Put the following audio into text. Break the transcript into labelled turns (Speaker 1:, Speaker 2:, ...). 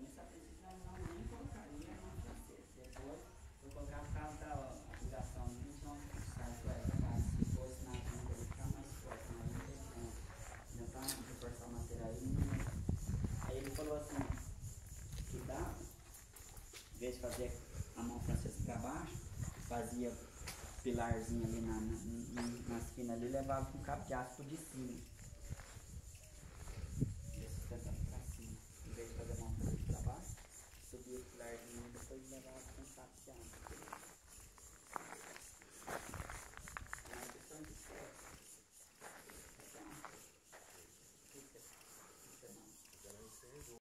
Speaker 1: não é mais não. Aí ele falou assim, que dá, em vez de fazer a mão francesa para baixo, fazia pilarzinho ali na, na, na, nas ali, levava com um cabo de aço de cima. Depois levava com.